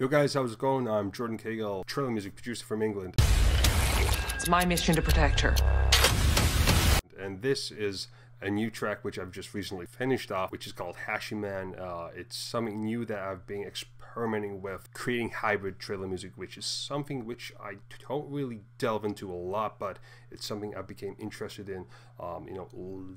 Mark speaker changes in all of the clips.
Speaker 1: Yo guys, how's it going? I'm Jordan Caygill, trailer music producer from England.
Speaker 2: It's my mission to protect her.
Speaker 1: And this is a new track which I've just recently finished off, which is called Hashiman. Uh, it's something new that I've been experimenting with, creating hybrid trailer music, which is something which I don't really delve into a lot, but it's something I became interested in, um, you know,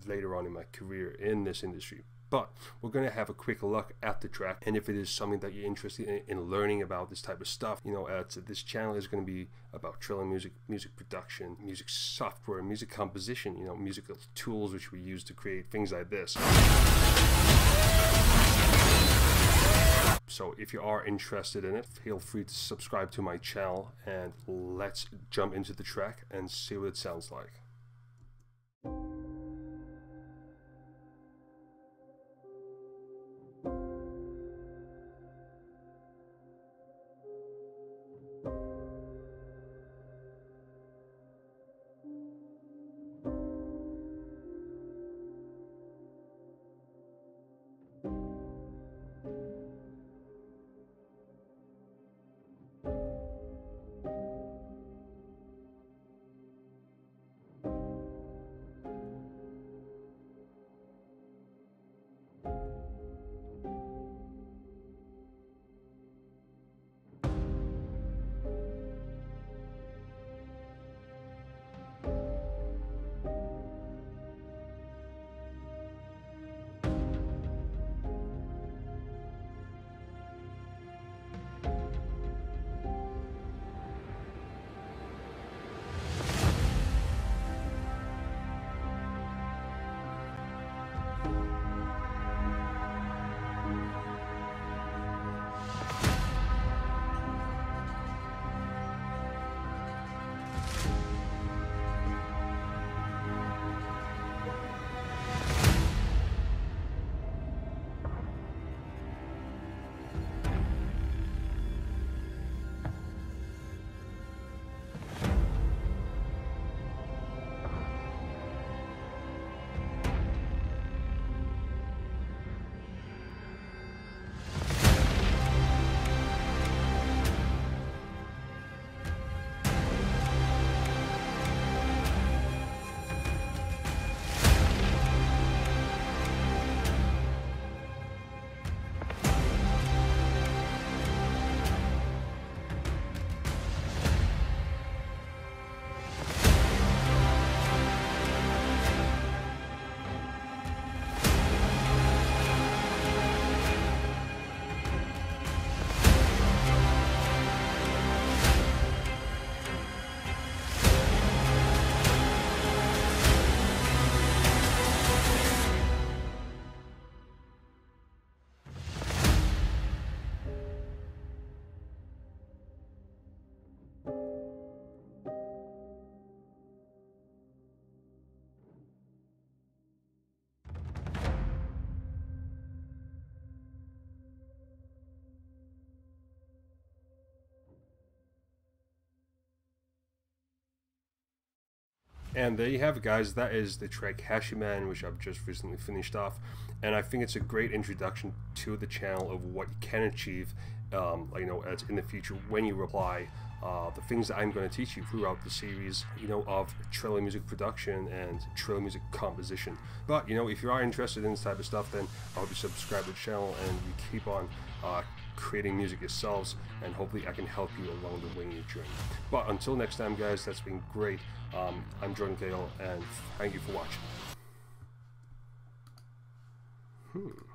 Speaker 1: later on in my career in this industry. But we're going to have a quick look at the track, and if it is something that you're interested in, in learning about this type of stuff, you know, uh, this channel is going to be about trailer music, music production, music software, music composition, you know, musical tools which we use to create things like this. So if you are interested in it, feel free to subscribe to my channel and let's jump into the track and see what it sounds like. And there you have it, guys. That is the track Hashiman, which I've just recently finished off. And I think it's a great introduction to the channel of what you can achieve, um, you know, as in the future when you apply uh, the things that I'm going to teach you throughout the series, you know, of trailer music production and trailer music composition. But, you know, if you are interested in this type of stuff, then I hope you subscribe to the channel and you keep on uh, creating music yourselves, and hopefully I can help you along the way in your journey. But until next time, guys, that's been great. Um, I'm Jordan Caygill, and thank you for watching. Hmm.